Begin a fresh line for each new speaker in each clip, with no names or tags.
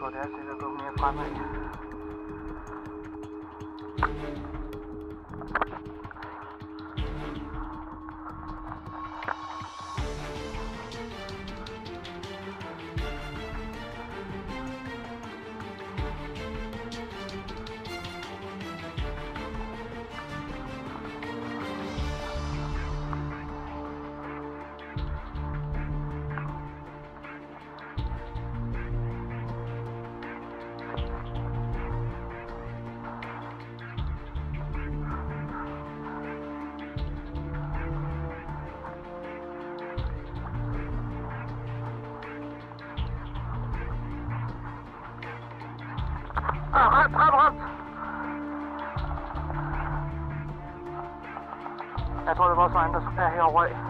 tror, det er sikkert at gå mere fremad. Ah, ramt, ramt! Jeg tror, det var også en, der er herovre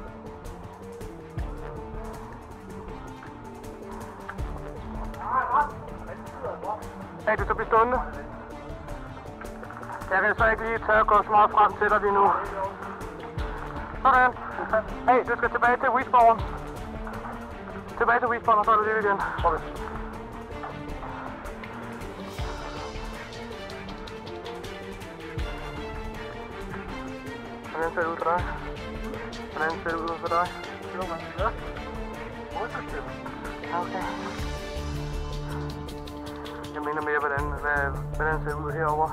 foran. Hey, du så blive stående. Jeg kan så ikke lige tør at gå så meget frem til dig lige nu. Sådan. Hey, du skal tilbage til Wisborgen. Tilbage til Wisborgen, og så er du lige igen. Okay. Hvordan ser det ud for dig? Hvordan ser det ud for dig? Jo, man. Ja. Okay. Jeg mener mere, hvordan, hvad, hvordan ser det ud herover.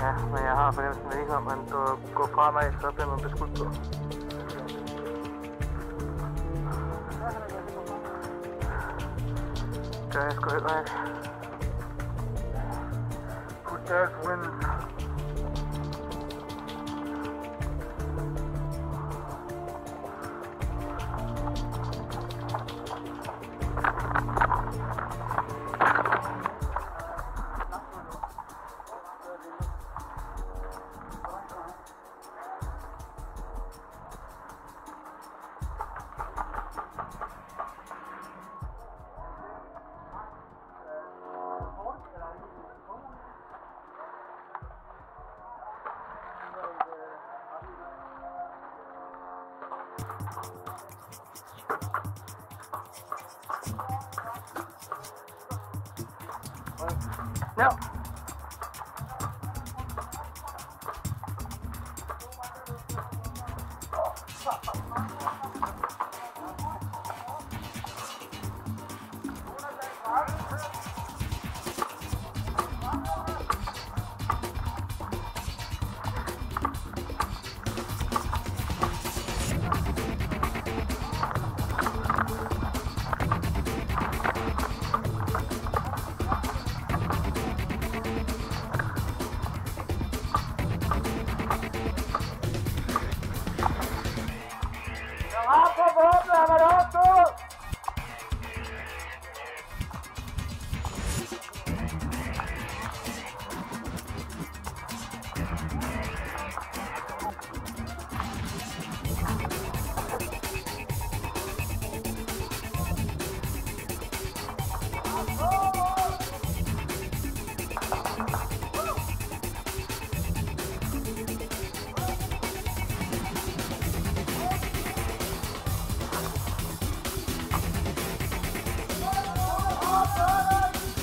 Ja, men jeg har fornemmelsen ikke, om man går fremad, så bliver man beskudt på. Gør jeg sgu heller ikke. Put that wind. No.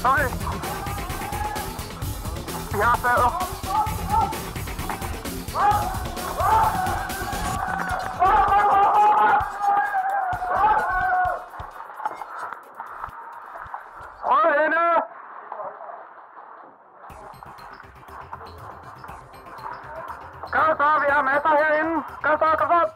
Nej. Jeg har fader. Rød ende! Kom så, vi har masser herinde. Kom så, kom så.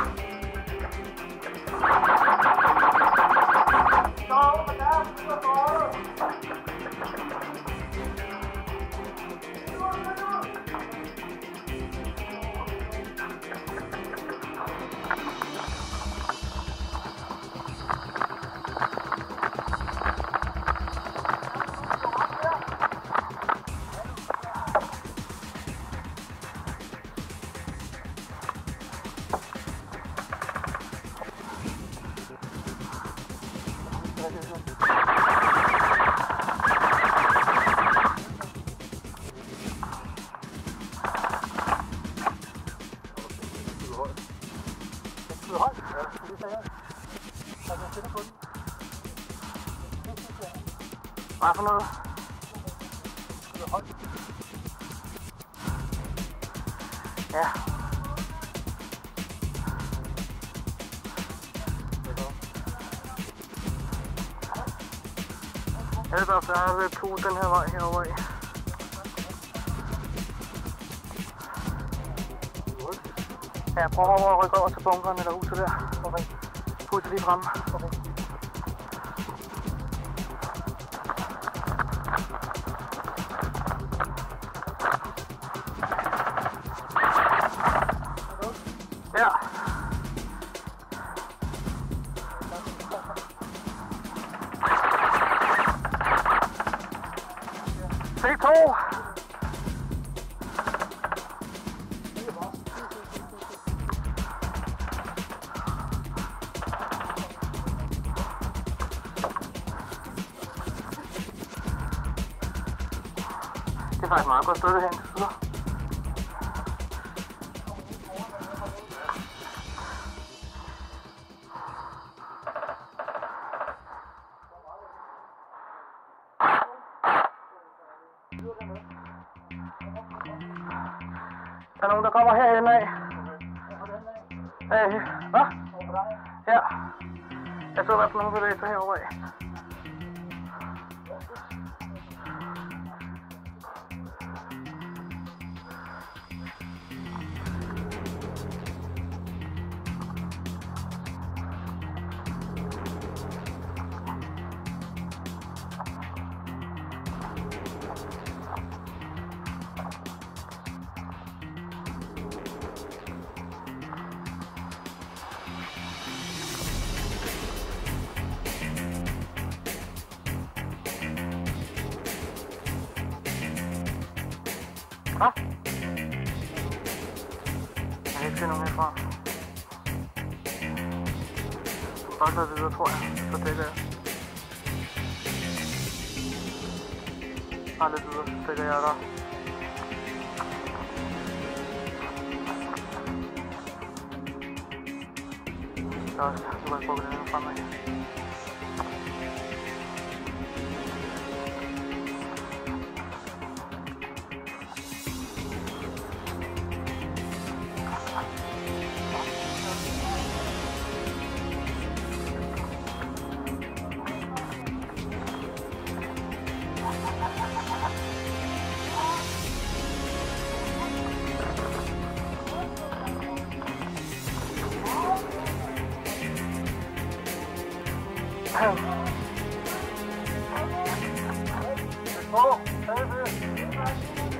Amém. Hvad for noget? Ja. Ellers er der lidt pool den her vej herovre Ja, prøv at rykke over til bunkeren eller huset der. Okay. Huset lige fremme. Okay. Ja. C2. Er faktisk meget godt sted, det her indtil videre. Der er nogen, der kommer herhen af. Øh, hvad? Ja. Jeg så i bare gået videre, tror jeg. Så det der. Bare lidt videre, så stikker jeg der. Så, så kan jeg prøve det her fremad.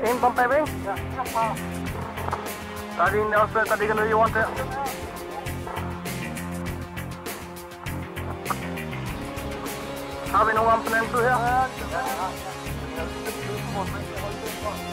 En på bagved? Ja. Der er lige en også, der ligger nede i jorden der. Har vi nogen om på den anden side her? Ja, ja, ja.